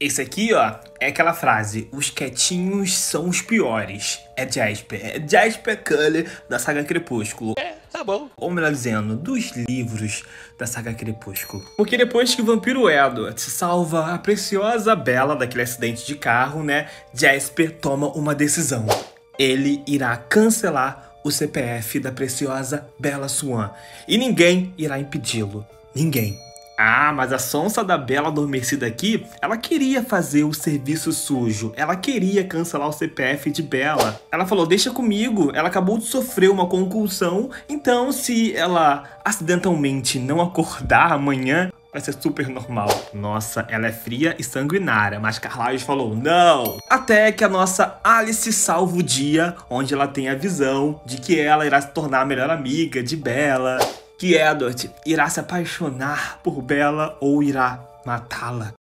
Esse aqui, ó, é aquela frase: os quietinhos são os piores. É Jasper. É Jasper Cully da saga Crepúsculo. É, tá bom. Ou melhor dizendo, dos livros da saga Crepúsculo. Porque depois que o vampiro Edward salva a preciosa Bella daquele acidente de carro, né? Jasper toma uma decisão. Ele irá cancelar o CPF da preciosa Bella Swan. E ninguém irá impedi-lo. Ninguém. Ah, mas a sonsa da Bela adormecida aqui, ela queria fazer o serviço sujo. Ela queria cancelar o CPF de Bela. Ela falou, deixa comigo. Ela acabou de sofrer uma concussão. Então, se ela acidentalmente não acordar amanhã, vai ser super normal. Nossa, ela é fria e sanguinária, mas Carlyle falou não. Até que a nossa Alice salva o dia, onde ela tem a visão de que ela irá se tornar a melhor amiga de Bella que Edward irá se apaixonar por Bella ou irá matá-la.